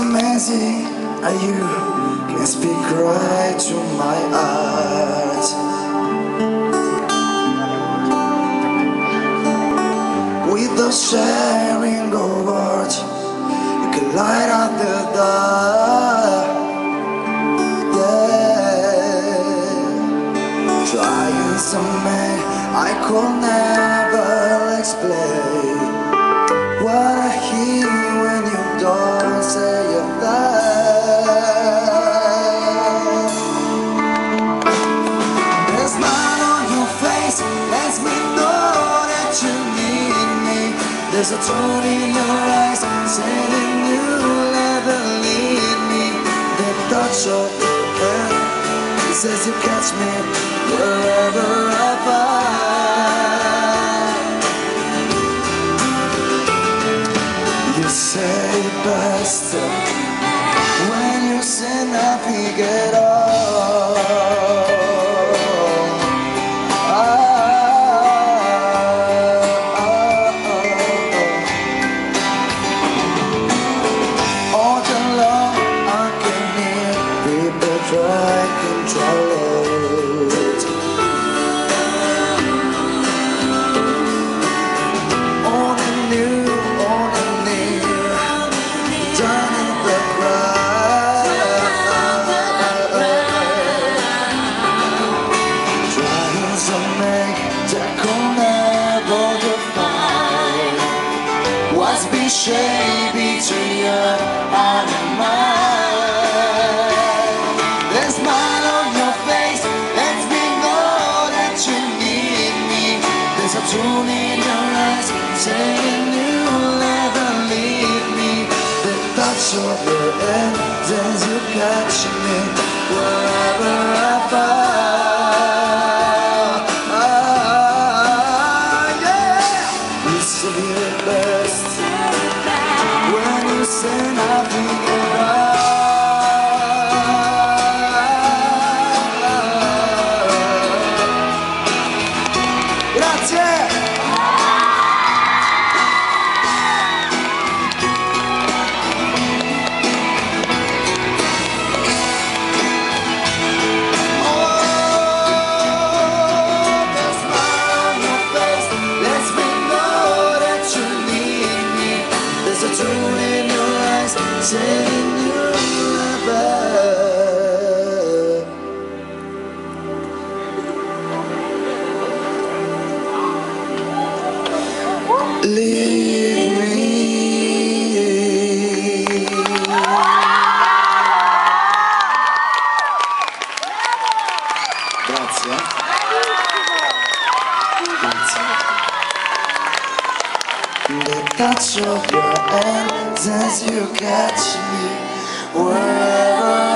amazing how you can speak right to my heart. Without sharing a word, you can light up the dark. Yeah, trying something I could never explain. There's a tone in your eyes saying you'll never leave me. The touch of your hand says you catch me wherever I find. You say best What's been shaped between your heart and mine The smile on your face lets me know that you need me. There's a tune in your eyes saying you'll never leave me. The touch of your hand says you catch me wherever I fall. Ah, yeah. You Grazie. Saying you'll. Grazie. The touch of your hand says you catch me wherever